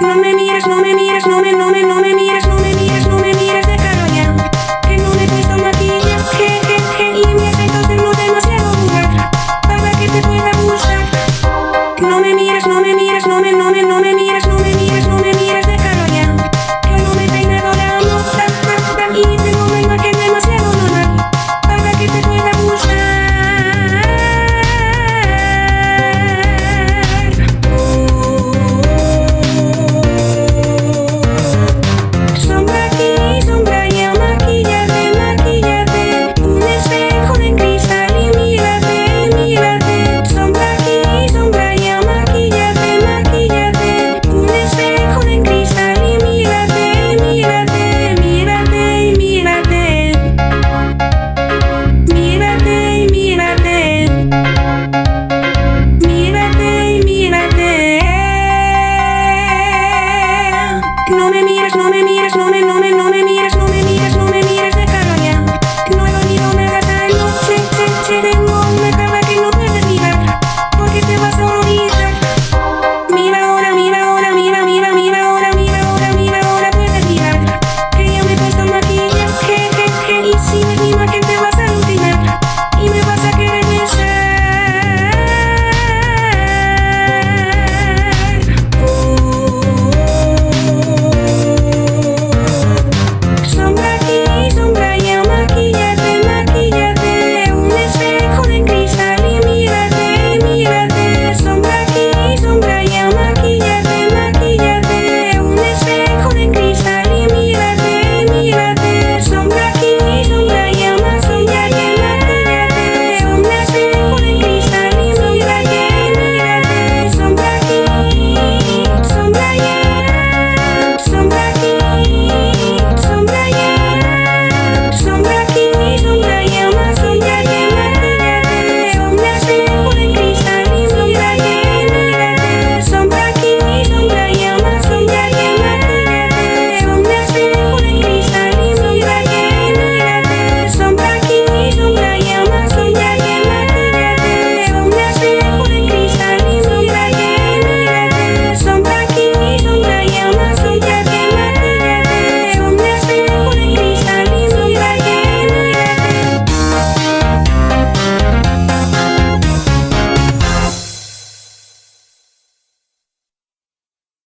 No me mires, no me mires, no me, no me, no me mires, no me mires, no me mires de cara ya. Que no me gusta maquillaje, je, je, y mi efecto tengo demasiado vulgar para que te pueda gustar. No me mires, no me mires, no me, no me